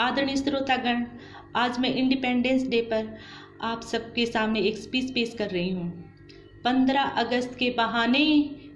आदरणीय श्रोतागण आज मैं इंडिपेंडेंस डे पर आप सबके सामने एक स्पीच पेश कर रही हूँ। पंद्रह अगस्त के बहाने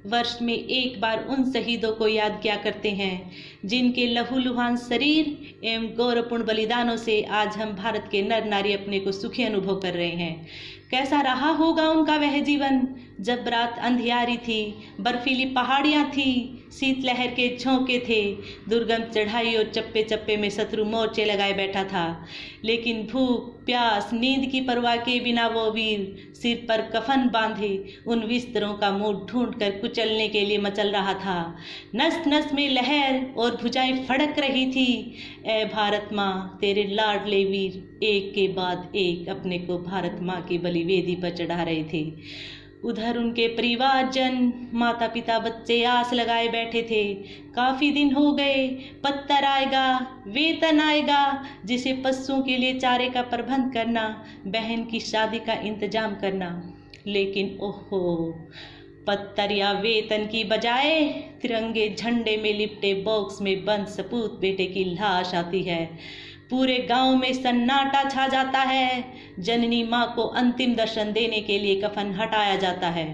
वर्ष में एक बार उन शहीदों को याद किया करते हैं, जिनके लहूलुहान शरीर एवं गौरवपूर्ण बलिदानों से आज हम भारत के नर नारी अपने को सुखी अनुभव कर रहे हैं। कैसा रहा होगा उनका वह जीवन? जब रात अंधियारी थी, बर्फीली पहाड़ियाँ थी, शीतलहर के झोंके थे दुर्गम चढ़ाई और चप्पे चप्पे में शत्रु मोर्चे लगाए बैठा था। लेकिन भूख, प्यास, नींद की परवाह के बिना वो वीर सिर पर कफन बांधे, उन विस्तरों का मुँह ढूंढ कर कुचलने के लिए मचल रहा था। नस नस में लहर और भुजाएँ फड़क रही थी। ए भारत माँ, तेरे लाडले वीर, एक के बाद एक अपने को भारत माँ की बलिवेदी पर चढ़ा रहे थे। उधर उनके परिवारजन माता पिता बच्चे आस लगाए बैठे थे। काफ़ी दिन हो गए, पत्थर आएगा, वेतन आएगा, जिसे पशुओं के लिए चारे का प्रबंध करना, बहन की शादी का इंतज़ाम करना। लेकिन ओहो, पत्थर या वेतन की बजाय तिरंगे झंडे में लिपटे बॉक्स में बंद सपूत बेटे की लाश आती है। पूरे गाँव में सन्नाटा छा जाता है। जननी माँ को अंतिम दर्शन देने के लिए कफन हटाया जाता है।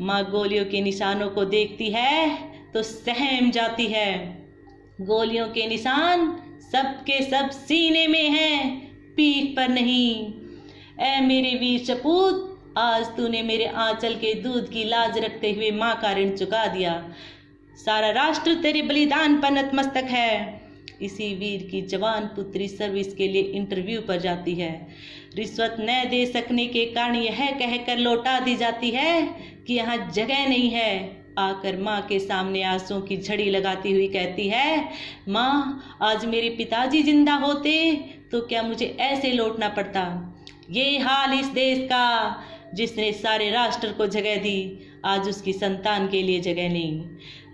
माँ गोलियों के निशानों को देखती है तो सहम जाती है। गोलियों के निशान सबके सब सीने में हैं, पीठ पर नहीं। ऐ मेरे वीर सपूत, आज तूने मेरे आंचल के दूध की लाज रखते हुए माँ का ऋण चुका दिया। सारा राष्ट्र तेरे बलिदान पर नतमस्तक है। इसी वीर की जवान पुत्री सर्विस के लिए इंटरव्यू पर जाती है। रिश्वत न दे सकने के कारण यह कहकर लौटा दी जाती है कि यहाँ जगह नहीं है। आकर माँ के सामने आंसुओं की झड़ी लगाती हुई कहती है, माँ, आज मेरे पिताजी ज़िंदा होते तो क्या मुझे ऐसे लौटना पड़ता? ये हाल इस देश का, जिसने सारे राष्ट्र को जगह दी, आज उसकी संतान के लिए जगह नहीं।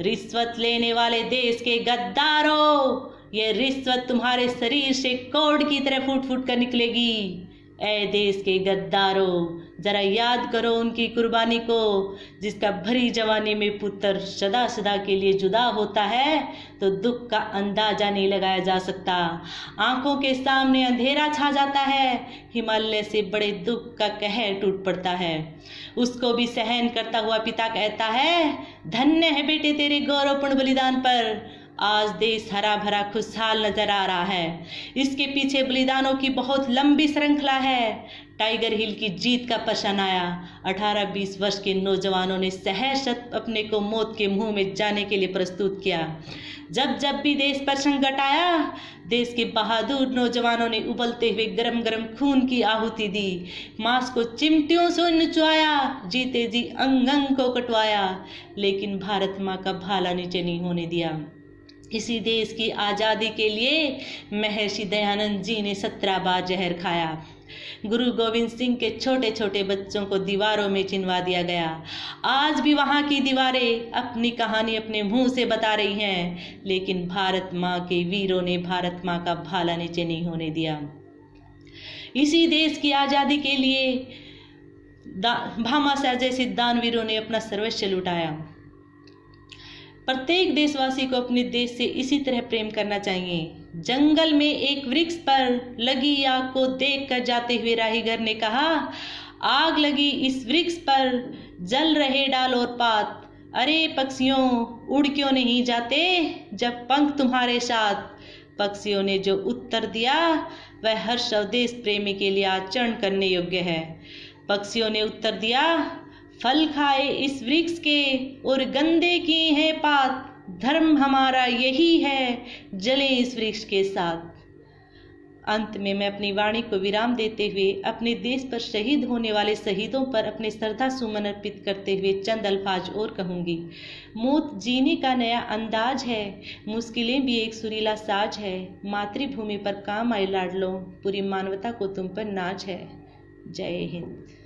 रिश्वत लेने वाले देश के गद्दारों ये रिश्वत तुम्हारे शरीर से कोड की तरह फूट फूट कर निकलेगी। ए देश के गद्दारों, जरा याद करो उनकी कुर्बानी को, जिसका भरी जवानी में पुत्र सदा सदा के लिए जुदा होता है तो दुख का अंदाज़ा नहीं लगाया जा सकता। आँखों के सामने अंधेरा छा जाता है, हिमालय से बड़े दुख का कहर टूट पड़ता है। उसको भी सहन करता हुआ पिता कहता है, धन्य है बेटे तेरे गौरवपूर्ण बलिदान पर आज देश हरा भरा, खुशहाल नज़र आ रहा है। इसके पीछे बलिदानों की बहुत लंबी श्रृंखला है। टाइगर हिल की जीत का प्रश्न आया। 18-20 वर्ष के नौजवानों ने सहर्षत अपने को मौत के मुँह में जाने के लिए प्रस्तुत किया। जब जब भी देश पर संकट आया, देश के बहादुर नौजवानों ने उबलते हुए गरम गरम खून की आहुति दी। मांस को चिमटियों से नचवाया जीते जी अंग अंग को कटवाया। लेकिन भारत माँ का भाला नीचे नहीं होने दिया। इसी देश की आज़ादी के लिए महर्षि दयानंद जी ने सत्रह बार जहर खाया। गुरु गोविंद सिंह के छोटे छोटे बच्चों को दीवारों में चिनवा दिया गया। आज भी वहाँ की दीवारें अपनी कहानी अपने मुँह से बता रही हैं, लेकिन भारत माँ के वीरों ने भारत माँ का भाला नीचे नहीं होने दिया। इसी देश की आज़ादी के लिए भामाशाह जैसे दानवीरों ने अपना सर्वस्व लुटाया। प्रत्येक देशवासी को अपने देश से इसी तरह प्रेम करना चाहिए। जंगल में एक वृक्ष पर लगी आग को देख कर जाते हुए राहीगर ने कहा, आग लगी इस वृक्ष पर, जल रहे डाल और पात। अरे पक्षियों, उड़ क्यों नहीं जाते? जब पंख तुम्हारे साथ। पक्षियों ने जो उत्तर दिया, वह हर स्वदेश प्रेमी के लिए आचरण करने योग्य है। पक्षियों ने उत्तर दिया फल खाए इस वृक्ष के और गंदे की है पात। धर्म हमारा यही है, जले इस वृक्ष के साथ। अंत में मैं अपनी वाणी को विराम देते हुए अपने देश पर शहीद होने वाले शहीदों पर अपने श्रद्धा सुमन अर्पित करते हुए चंद अल्फाज और कहूँगी। मौत जीने का नया अंदाज है, मुश्किलें भी एक सुरीला साज है। मातृभूमि पर काम आए लाडलो, पूरी मानवता को तुम पर नाज है। जय हिंद।